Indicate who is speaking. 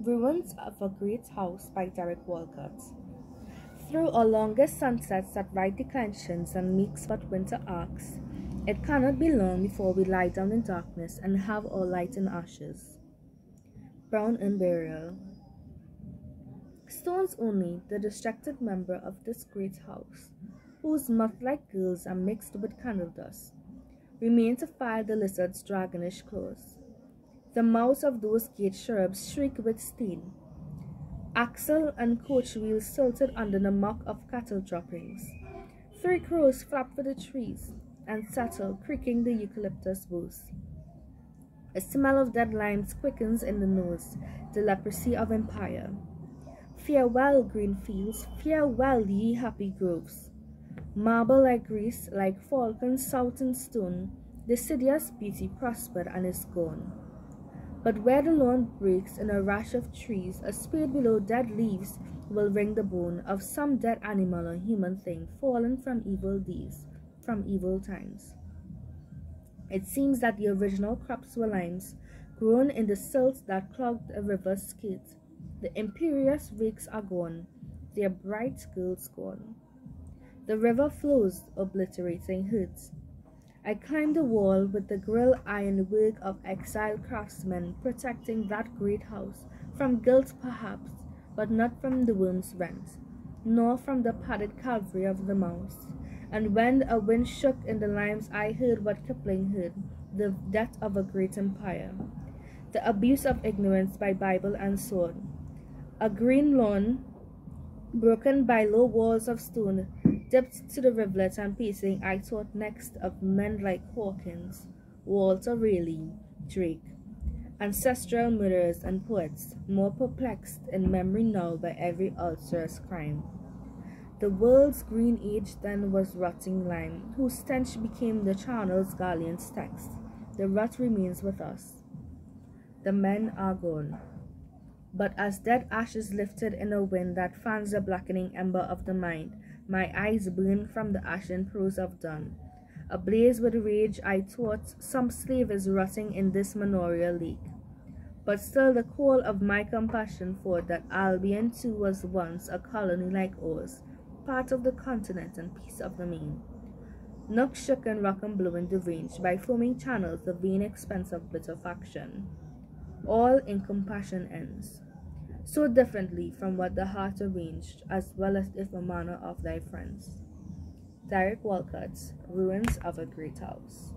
Speaker 1: Ruins of a Great House by Derek Walcott. Through our longest sunsets that ride declensions and meeks but winter arcs, it cannot be long before we lie down in darkness and have our light in ashes. Browne and Burial. Stones only, the disjecta membra of this great house, whose moth-like girls are mixed with candle dust, remain to file the lizard's dragonish claws. The mouths of those gate cherubs shriek with steel. Axle and coach wheels silted under the muck of cattle droppings. Three crows flap for the trees and settle, creaking the eucalyptus boughs. A smell of dead limes quickens in the nose, the leprosy of empire. Farewell, green fields, farewell, ye happy groves. Marble like Greece, like Faulkner's southern stone, the city's beauty prospered and is gone. But where the lawn breaks in a rash of trees, a spade below dead leaves will ring the bone of some dead animal or human thing fallen from evil deeds, from evil times. It seems that the original crops were limes, grown in the silt that clogged a river's skate. The imperious rakes are gone, their bright girls gone. The river flows, obliterating hoods. I climbed the wall with the grill iron work of exiled craftsmen protecting that great house from guilt perhaps, but not from the worm's rent, nor from the padded cavalry of the mouse. And when a wind shook in the limes I heard what Kipling heard, the death of a great empire, the abuse of ignorance by Bible and sword. A green lawn, broken by low walls of stone, dipped to the rivulet and pacing, I thought next of men like Hawkins, Walter Raleigh, Drake, ancestral murderers and poets, more perplexed in memory now by every ulcerous crime. The world's green age then was rotting lime, whose stench became the charnel galleon's text. The rot remains with us. The men are gone. But as dead ashes lifted in a wind that fans the blackening ember of the mind, my eyes burned from the ashen prose of Donne. Ablaze with rage, I thought some slave is rotting in this manorial lake. But still the call of my compassion for that Albion too was once a colony like ours, part of the continent and piece of the main. Nook shook and rock and blew and deranged by foaming channels the vain expense of bitter faction. All in compassion ends so differently from what the heart arranged, as well as if a manner of thy friends. Derek Walcott's Ruins of a Great House.